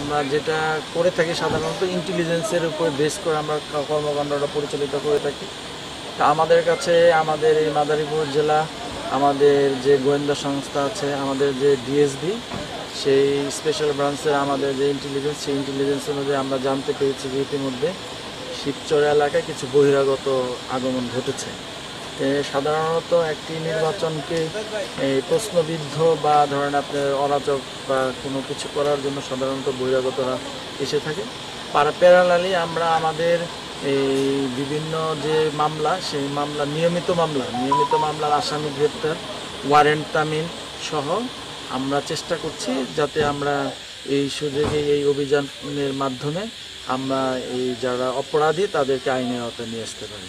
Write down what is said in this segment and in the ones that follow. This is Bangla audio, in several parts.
আমরা যেটা করে থাকি সাধারণত ইন্টেলিজেন্সের উপর বেস করে আমরা কর্মকাণ্ডটা পরিচালিত করে থাকি। তা আমাদের কাছে আমাদের এই মাদারীপুর জেলা, আমাদের যে গোয়েন্দা সংস্থা আছে, আমাদের যে ডিএসবি সেই স্পেশাল ব্রাঞ্চের আমাদের যে ইন্টেলিজেন্স সেই ইন্টেলিজেন্স অনুযায়ী আমরা জানতে পেরেছি যে ইতিমধ্যে শিবচর এলাকায় কিছু বহিরাগত আগমন ঘটেছে। সাধারণত একটি নির্বাচনকে প্রশ্নবিদ্ধ বা ধরেন আপনার অরাজক বা কোনো কিছু করার জন্য সাধারণত বহিরাগতরা এসে থাকে। প্যারালালি আমরা আমাদের এই বিভিন্ন যে মামলা, সেই মামলা, নিয়মিত মামলা, নিয়মিত মামলার আসামি গ্রেপ্তার, ওয়ারেন্ট তামিন সহ আমরা চেষ্টা করছি যাতে আমরা এই সুযোগে এই অভিযানের মাধ্যমে আমরা এই যারা অপরাধী তাদেরকে আইনের আওতায় নিয়ে আসতে পারি।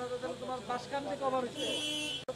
তো তোমার বাস থেকে হচ্ছে